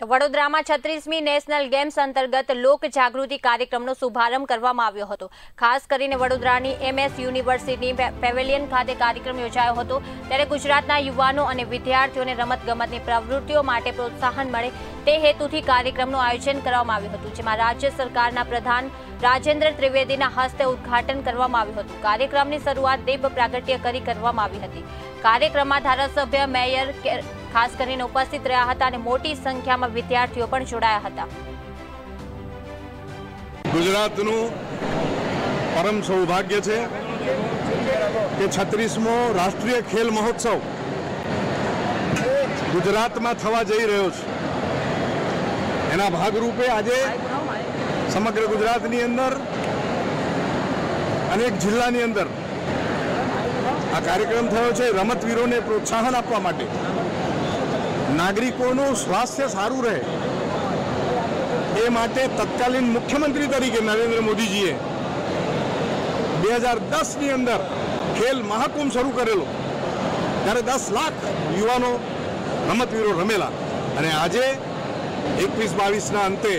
તો વડોદરામાં છત્રીસમી national games અંતર્ગત લોક જાગૃતિ કાર્યક્રમનો શુભારંભ કરવામાં આવ્યો હતો. ખાસ કરીને વડોદરાની એમએસ યુનિવર્સિટી પેવેલિયન ખાતે કાર્યક્રમ યોજાયો હતો. ત્યારે ગુજરાતના યુવાનો અને વિદ્યાર્થીઓને રમતગમતની પ્રવૃત્તિઓ માટે પ્રોત્સાહન મળે તે હેતુથી કાર્યક્રમનું આયોજન કરવામાં આવ્યું હતું, જેમાં રાજ્ય સરકારના પ્રધાન રાજેન્દ્ર ત્રિવેદીના હસ્તે ઉદ્ઘાટન કરવામાં આવ્યું હતું. કાર્યક્રમની શરૂઆત દીપ પ્રાગટ્ય કરી કરવામાં આવી હતી. કાર્યક્રમમાં ધારાસભ્ય મેયર ખાસ કરીને ઉપસ્થિત રહ્યા હતા અને મોટી સંખ્યામાં વિદ્યાર્થીઓ પણ જોડાયા હતા. ગુજરાતનું પરમ સૌભાગ્ય છે કે છત્રીસમો રાષ્ટ્રીય ખેલ મહોત્સવ ગુજરાતમાં થવા જઈ રહ્યો છે. એના ભાગરૂપે આજે સમગ્ર ગુજરાતની અંદર અનેક જિલ્લાની અંદર આ કાર્યક્રમ થયો છે રમતવીરોને પ્રોત્સાહન આપવા માટે. નાગરિકોનું સ્વાસ્થ્ય સારું રહે, એ માટે તત્કાલીન મુખ્યમંત્રી તરીકે નરેન્દ્ર મોદીજીએ બે હજાર દસની અંદર ખેલ મહાકુંભ શરૂ કરેલો. ત્યારે દસ લાખ યુવાનો રમતવીરો રમેલા. અને આજે એકવીસ બાવીસના અંતે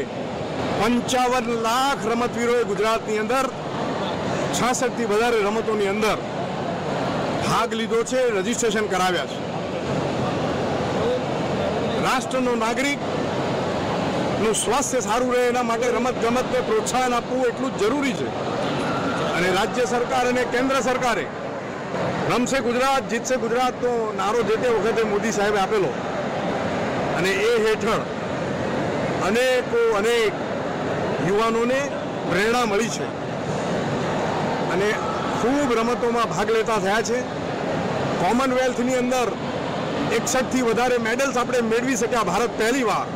પંચાવન લાખ રમતવીરોએ ગુજરાતની અંદર છાસઠથી વધારે રમતોની અંદર ભાગ લીધો છે, રજીસ્ટ્રેશન કરાવ્યા છે. રાષ્ટ્રનો નાગરિક. નું સ્વાસ્થ્ય સારું રહે, એના માટે રમત ગમતને પ્રોત્સાહન આપવું એટલું જ જરૂરી છે. અને રાજ્ય સરકાર અને કેન્દ્ર સરકારે રમશે ગુજરાત, જીતશે ગુજરાતનો નારો જે તે વખતે મોદી સાહેબે આપેલો. અને એ હેઠળ અનેકો, અનેક યુવાનોને પ્રેરણા મળી છે. અને ખૂબ રમતોમાં ભાગ લેતા થયા છે. કોમનવેલ્થની અંદર એકસઠથી વધારે મેડલ્સ આપણે મેળવી શક્યા ભારત પહેલી વાર.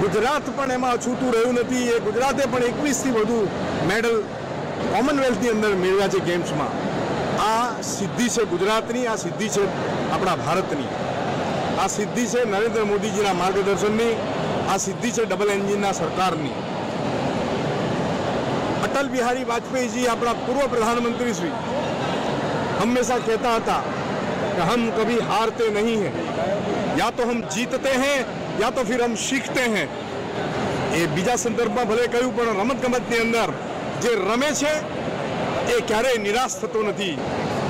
ગુજરાત પણ એમાં અછૂતું રહ્યું નથી. એ ગુજરાતે પણ એકવીસથી વધુ મેડલ કોમનવેલ્થની અંદર મેળવ્યા છે ગેમ્સમાં આ સિદ્ધિ છે ગુજરાતની, આ સિદ્ધિ છે આપણા ભારતની. આ સિદ્ધિ છે નરેન્દ્ર મોદીજીના માર્ગદર્શનની, આ સિદ્ધિ છે ડબલ એન્જિનના સરકારની. અટલ બિહારી વાજપેયીજી આપણા પૂર્વ પ્રધાનમંત્રી શ્રી હંમેશા કહેતા હતા कि हम कभी हारते नहीं हैं या तो हम जीतते हैं या तो फिर हम सीखते हैं એ બીજા સંદર્ભમાં ભલે કહ્યું પણ રમતગમતની અંદર જે રમે છે એ ક્યારેય નિરાશ થતો નથી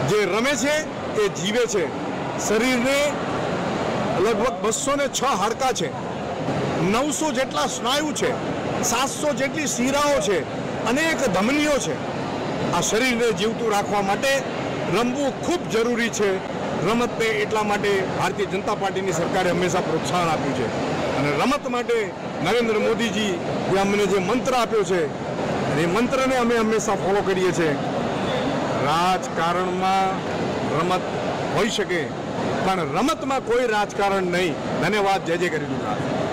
જે રમે છે એ જીવે છે શરીરને લગભગ બસો ને છ હાડકા છે નવસો જેટલા સ્નાયુ છે સાતસો જેટલી શીરાઓ છે અનેક ધમનીઓ છે આ શરીરને જીવતું રાખવા માટે રમવું ખૂબ જરૂરી છે રમતને એટલા માટે ભારતીય જનતા પાર્ટીની સરકારે હંમેશા પ્રોત્સાહન આપ્યું છે. અને રમત માટે નરેન્દ્ર મોદીજી જે અમને જે મંત્ર આપ્યો છે એ મંત્રને અમે હંમેશા ફોલો કરીએ છીએ. રાજકારણમાં રમત હોઈ શકે, પણ રમતમાં કોઈ રાજકારણ નહીં. ધન્યવાદ, જય જય કરી દુકાન